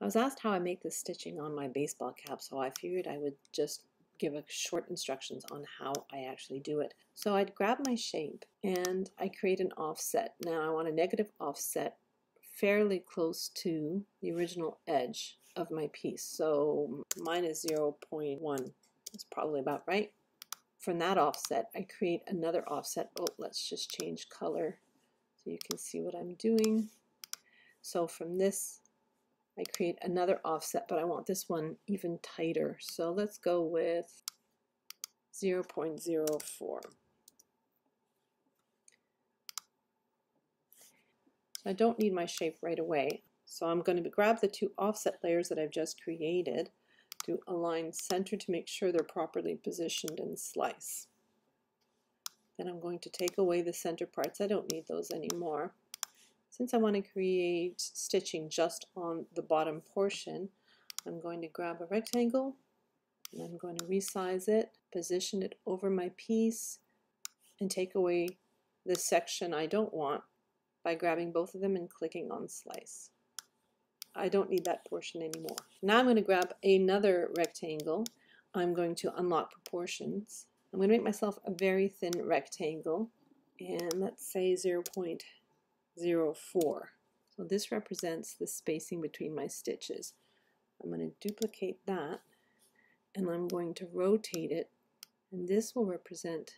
I was asked how I make the stitching on my baseball cap, so I figured I would just give a short instructions on how I actually do it. So I'd grab my shape and I create an offset. Now I want a negative offset fairly close to the original edge of my piece. So mine is 0.1. It's probably about right. From that offset, I create another offset. Oh, let's just change color so you can see what I'm doing. So from this, I create another offset, but I want this one even tighter. So let's go with 0.04. I don't need my shape right away. So I'm going to grab the two offset layers that I've just created, to align center to make sure they're properly positioned and slice. Then I'm going to take away the center parts. I don't need those anymore. Since I want to create stitching just on the bottom portion, I'm going to grab a rectangle and I'm going to resize it, position it over my piece, and take away the section I don't want by grabbing both of them and clicking on slice. I don't need that portion anymore. Now I'm going to grab another rectangle. I'm going to unlock proportions. I'm going to make myself a very thin rectangle and let's say 0.04. So this represents the spacing between my stitches. I'm going to duplicate that and I'm going to rotate it and this will represent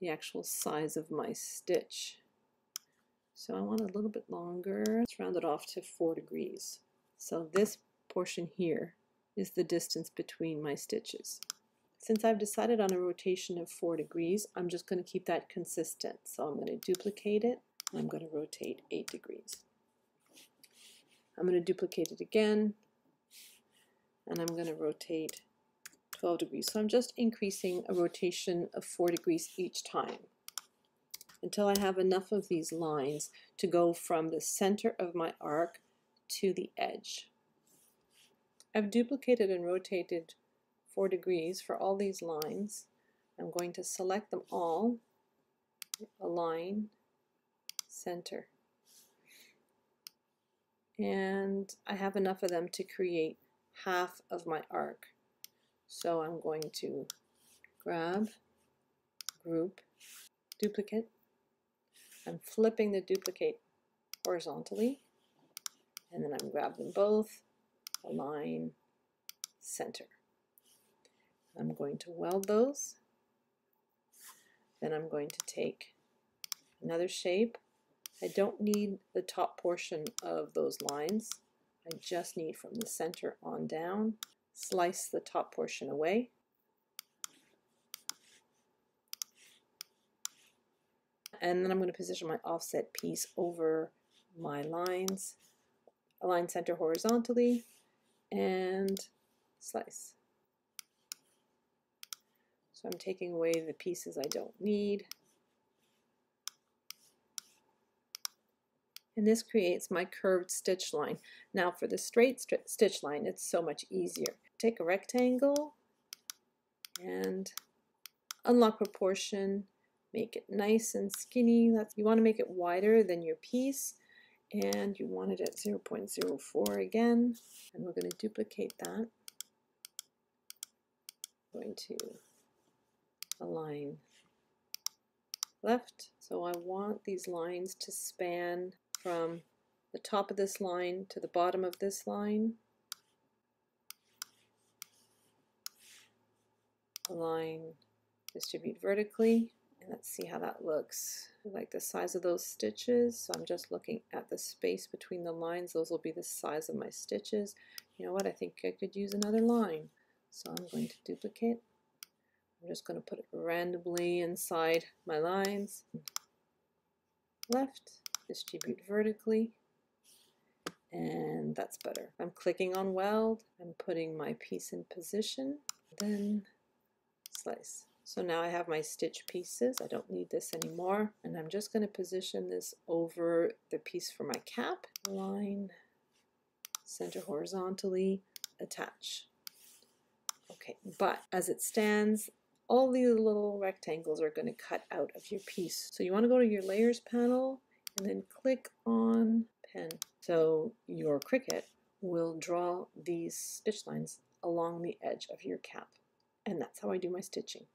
the actual size of my stitch. So I want a little bit longer. Let's round it off to 4 degrees. So this portion here is the distance between my stitches. Since I've decided on a rotation of 4 degrees, I'm just going to keep that consistent. So I'm going to duplicate it. I'm going to rotate 8 degrees. I'm going to duplicate it again, and I'm going to rotate 12 degrees. So I'm just increasing a rotation of 4 degrees each time until I have enough of these lines to go from the center of my arc to the edge. I've duplicated and rotated 4 degrees for all these lines. I'm going to select them all, align, center. And I have enough of them to create half of my arc. So I'm going to grab, group, duplicate. I'm flipping the duplicate horizontally and then I'm grab them both, align, center. I'm going to weld those. Then I'm going to take another shape. I don't need the top portion of those lines. I just need from the center on down. Slice the top portion away. And then I'm going to position my offset piece over my lines align center horizontally, and slice. So I'm taking away the pieces I don't need. And this creates my curved stitch line. Now for the straight st stitch line, it's so much easier. Take a rectangle and unlock proportion, make it nice and skinny. That's, you want to make it wider than your piece and you want it at 0.04 again and we're going to duplicate that I'm going to align left so I want these lines to span from the top of this line to the bottom of this line align distribute vertically and let's see how that looks. I like the size of those stitches, so I'm just looking at the space between the lines. Those will be the size of my stitches. You know what, I think I could use another line. So I'm going to duplicate. I'm just going to put it randomly inside my lines. Left, distribute vertically, and that's better. I'm clicking on weld, I'm putting my piece in position, then slice. So now I have my stitch pieces. I don't need this anymore. And I'm just going to position this over the piece for my cap. Line, center horizontally, attach. Okay, but as it stands, all these little rectangles are going to cut out of your piece. So you want to go to your layers panel and then click on pen. So your Cricut will draw these stitch lines along the edge of your cap. And that's how I do my stitching.